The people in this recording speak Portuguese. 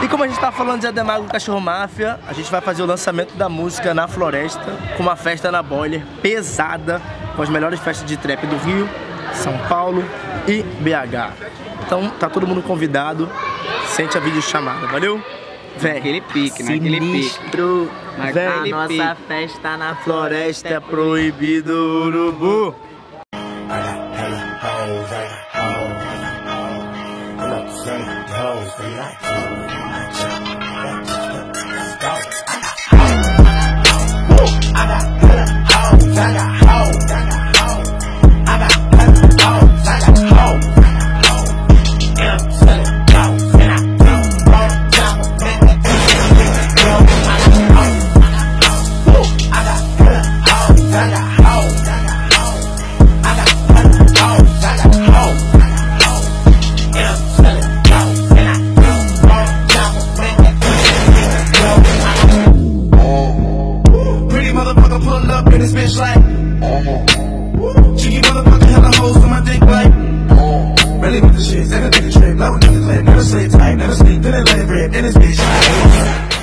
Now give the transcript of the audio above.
E como a gente tá falando de Ademago Cachorro Máfia, a gente vai fazer o lançamento da música na floresta, com uma festa na Boiler pesada, com as melhores festas de trap do Rio, São Paulo e BH. Então tá todo mundo convidado, sente a vídeo chamada, valeu? Vem. Naquele pique, naquele pique. Vem. A nossa festa na Floresta é proibido urubu. Turn those gold, free. Pull up in this bitch like. Cheeky motherfucker hella hoes on my dick like. Really with the shit, and a nigga love with the clip, never sleep tight, never sleep, then it it rip, in this bitch like.